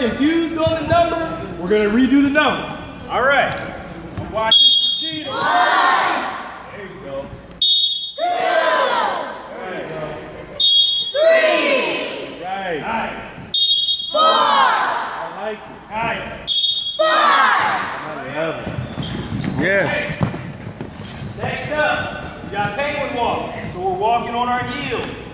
confused on the number, we're going to redo the number. All right. I'm watching for cheating. There you go. There you go. Three. Right. Nice. Four. I like it. Nice. Five. Yes. Next up, we got penguin walk. So we're walking on our heels